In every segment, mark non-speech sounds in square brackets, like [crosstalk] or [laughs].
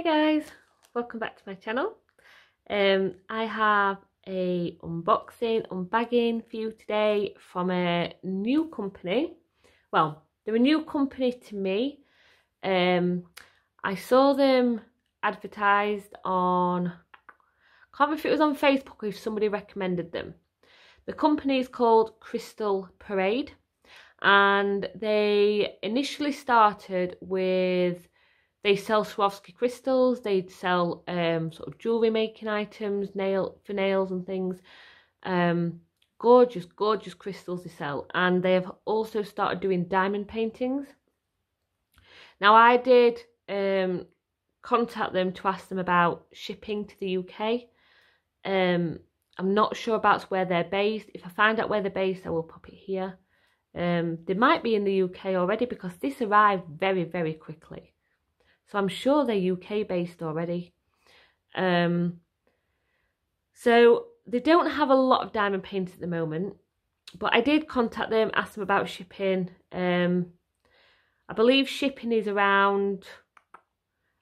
Hi guys, welcome back to my channel. Um, I have a unboxing, unbagging for you today from a new company. Well, they're a new company to me. Um, I saw them advertised on, can't remember if it was on Facebook or if somebody recommended them. The company is called Crystal Parade and they initially started with they sell Swarovski crystals, they sell um, sort of jewellery making items, nail for nails and things. Um, gorgeous, gorgeous crystals they sell. And they have also started doing diamond paintings. Now I did um, contact them to ask them about shipping to the UK. Um, I'm not sure about where they're based. If I find out where they're based, I will pop it here. Um, they might be in the UK already because this arrived very, very quickly. So I'm sure they're UK based already. Um, so they don't have a lot of diamond paints at the moment, but I did contact them, ask them about shipping. Um, I believe shipping is around,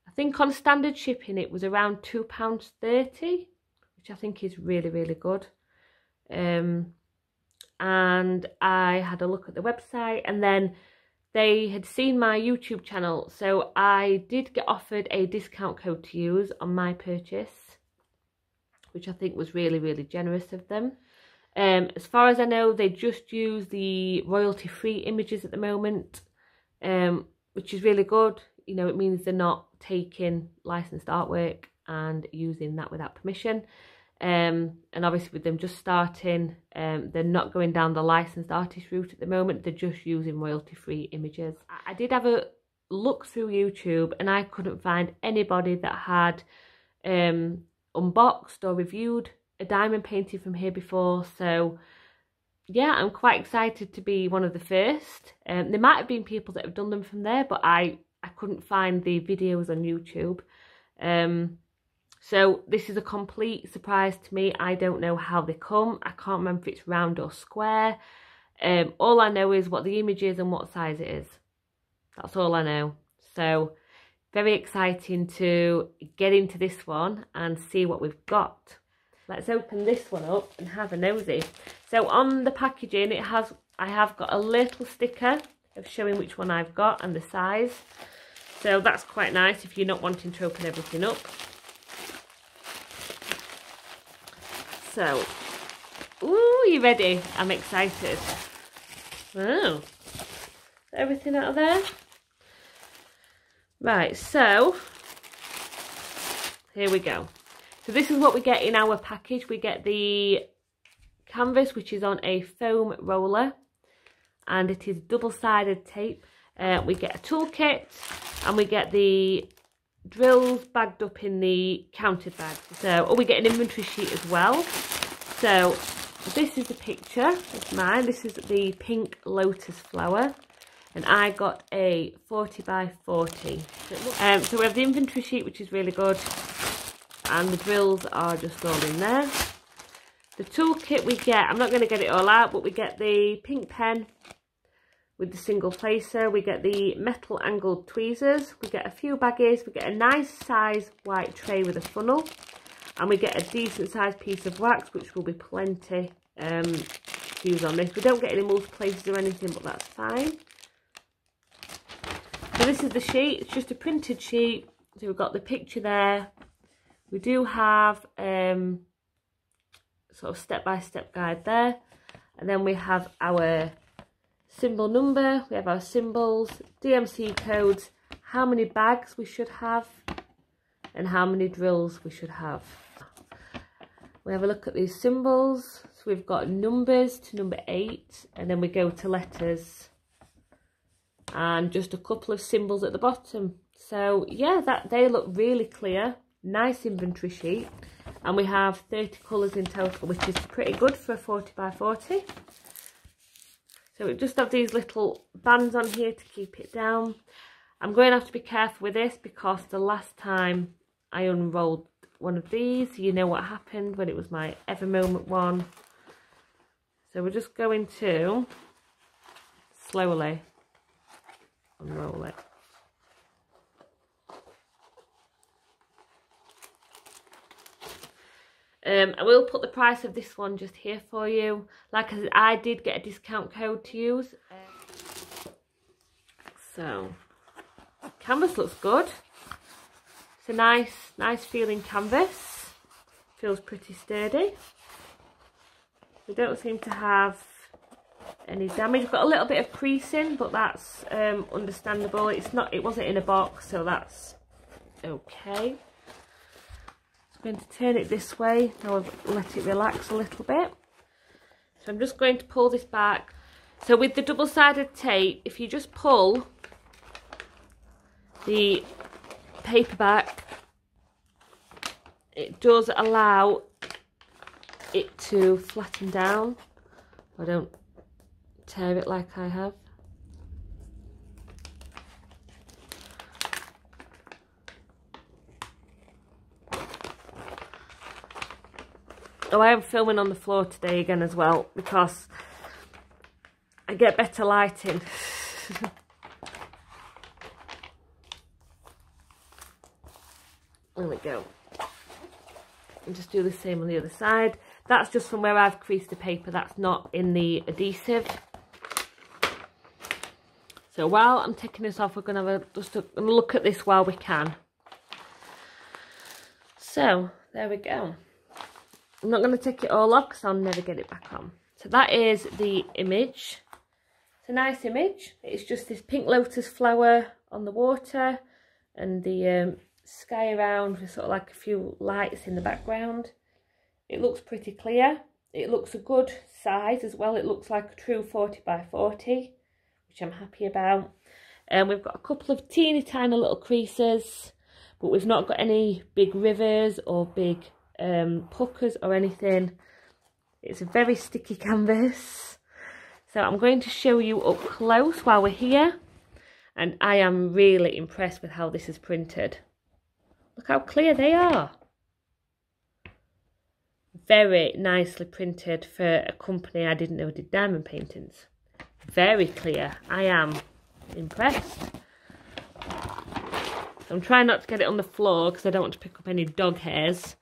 I think on standard shipping it was around £2.30, which I think is really, really good. Um, and I had a look at the website and then they had seen my YouTube channel, so I did get offered a discount code to use on my purchase, which I think was really, really generous of them. Um, as far as I know, they just use the royalty-free images at the moment, um, which is really good. You know, it means they're not taking licensed artwork and using that without permission. Um, and obviously with them just starting, um, they're not going down the licensed artist route at the moment. They're just using royalty-free images. I did have a look through YouTube and I couldn't find anybody that had um, unboxed or reviewed a diamond painting from here before. So yeah, I'm quite excited to be one of the first. Um, there might have been people that have done them from there, but I, I couldn't find the videos on YouTube. Um, so this is a complete surprise to me. I don't know how they come. I can't remember if it's round or square. Um, all I know is what the image is and what size it is. That's all I know. So very exciting to get into this one and see what we've got. Let's open this one up and have a nosy. So on the packaging it has I have got a little sticker of showing which one I've got and the size. So that's quite nice if you're not wanting to open everything up. So, ooh, you ready? I'm excited. Oh, everything out of there? Right, so, here we go. So this is what we get in our package. We get the canvas, which is on a foam roller, and it is double-sided tape. Uh, we get a toolkit, and we get the drills bagged up in the counted bag. So, oh, we get an inventory sheet as well. So, this is a picture of mine. This is the pink lotus flower. And I got a 40 by 40. Um, so we have the inventory sheet, which is really good. And the drills are just all in there. The toolkit we get, I'm not going to get it all out, but we get the pink pen, with the single placer. We get the metal angled tweezers. We get a few baggies. We get a nice size white tray with a funnel. And we get a decent sized piece of wax, which will be plenty um, to use on this. We don't get any multi-placers or anything, but that's fine. So this is the sheet. It's just a printed sheet. So we've got the picture there. We do have um, sort of step-by-step -step guide there. And then we have our symbol number, we have our symbols, DMC codes, how many bags we should have, and how many drills we should have. We have a look at these symbols. So we've got numbers to number eight, and then we go to letters, and just a couple of symbols at the bottom. So yeah, that they look really clear. Nice inventory sheet. And we have 30 colours in total, which is pretty good for a 40 by 40. So we just have these little bands on here to keep it down. I'm going to have to be careful with this because the last time I unrolled one of these, you know what happened when it was my Ever Moment one. So we're just going to slowly unroll it. Um, I will put the price of this one just here for you. Like I said, I did get a discount code to use. So, canvas looks good. It's a nice, nice feeling canvas. Feels pretty sturdy. We don't seem to have any damage. We've got a little bit of creasing, but that's um, understandable. It's not. It wasn't in a box, so that's okay. I'm going to turn it this way. Now I've let it relax a little bit. So I'm just going to pull this back. So with the double-sided tape, if you just pull the paper back, it does allow it to flatten down. I don't tear it like I have. Oh, I am filming on the floor today again as well because I get better lighting. [laughs] there we go. And just do the same on the other side. That's just from where I've creased the paper. That's not in the adhesive. So while I'm taking this off, we're going to have a, just a look at this while we can. So, there we go. I'm not going to take it all off because I'll never get it back on. So that is the image. It's a nice image. It's just this pink lotus flower on the water and the um, sky around with sort of like a few lights in the background. It looks pretty clear. It looks a good size as well. It looks like a true 40 by 40 which I'm happy about. And um, we've got a couple of teeny tiny little creases, but we've not got any big rivers or big um, puckers or anything. It's a very sticky canvas. So I'm going to show you up close while we're here. And I am really impressed with how this is printed. Look how clear they are. Very nicely printed for a company I didn't know did diamond paintings very clear. I am impressed. I'm trying not to get it on the floor because I don't want to pick up any dog hairs.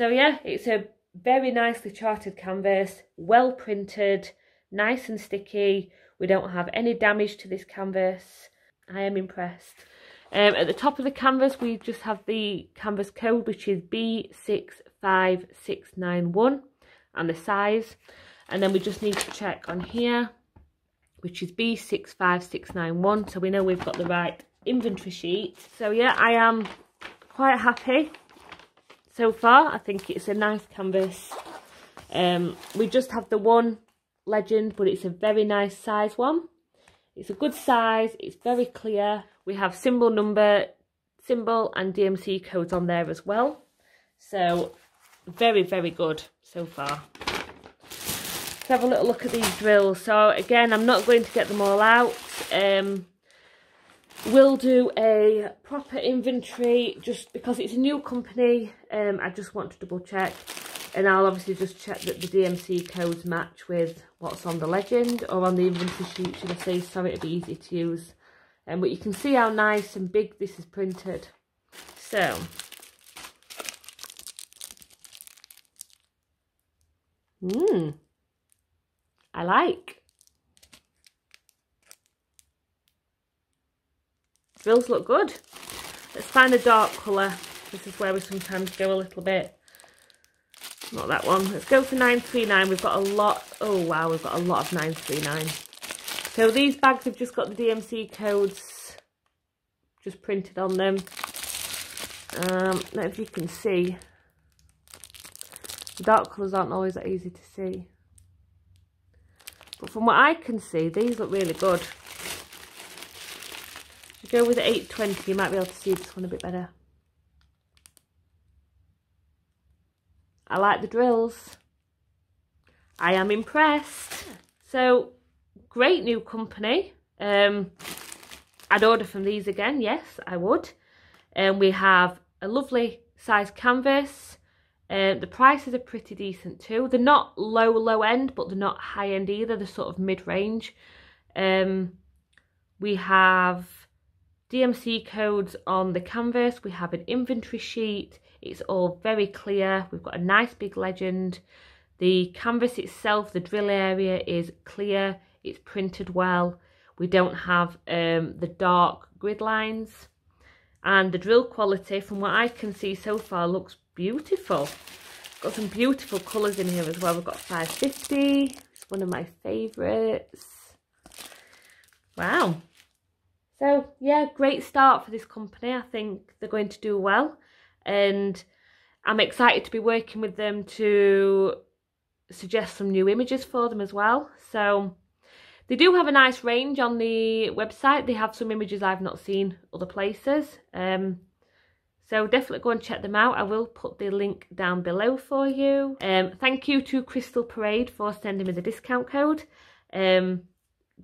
So yeah, it's a very nicely charted canvas, well printed, nice and sticky. We don't have any damage to this canvas. I am impressed. Um, at the top of the canvas, we just have the canvas code, which is B65691 and the size. And then we just need to check on here which is B65691. So we know we've got the right inventory sheet. So yeah, I am quite happy so far. I think it's a nice canvas. Um, we just have the one legend, but it's a very nice size one. It's a good size. It's very clear. We have symbol number, symbol and DMC codes on there as well. So very, very good so far Let's have a little look at these drills. So again, I'm not going to get them all out. Um, we'll do a proper inventory just because it's a new company. Um, I just want to double check. And I'll obviously just check that the DMC codes match with what's on the legend or on the inventory sheet, should I say. So it'll be easy to use. Um, but you can see how nice and big this is printed. So, Mmm. I like. Drills look good. Let's find a dark colour. This is where we sometimes go a little bit. Not that one. Let's go for 939. We've got a lot. Oh, wow. We've got a lot of 939. So these bags have just got the DMC codes just printed on them. Um, now if you can see, the dark colours aren't always that easy to see. But from what I can see, these look really good. Go with 820, you might be able to see this one a bit better. I like the drills. I am impressed. So, great new company. Um, I'd order from these again, yes, I would. And um, we have a lovely size canvas. Um, the prices are pretty decent too. They're not low, low end, but they're not high end either. They're sort of mid-range. Um, we have DMC codes on the canvas. We have an inventory sheet. It's all very clear. We've got a nice big legend. The canvas itself, the drill area is clear. It's printed well. We don't have um, the dark grid lines. And the drill quality, from what I can see so far, looks beautiful. Got some beautiful colours in here as well. We've got 550. It's one of my favourites. Wow. So, yeah, great start for this company. I think they're going to do well. And I'm excited to be working with them to suggest some new images for them as well. So, they do have a nice range on the website. They have some images I've not seen other places. Um, so definitely go and check them out. I will put the link down below for you. Um, thank you to Crystal Parade for sending me the discount code. Um,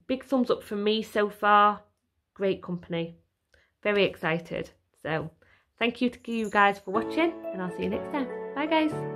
big thumbs up from me so far. Great company. Very excited. So thank you to you guys for watching and I'll see you next time. Bye guys.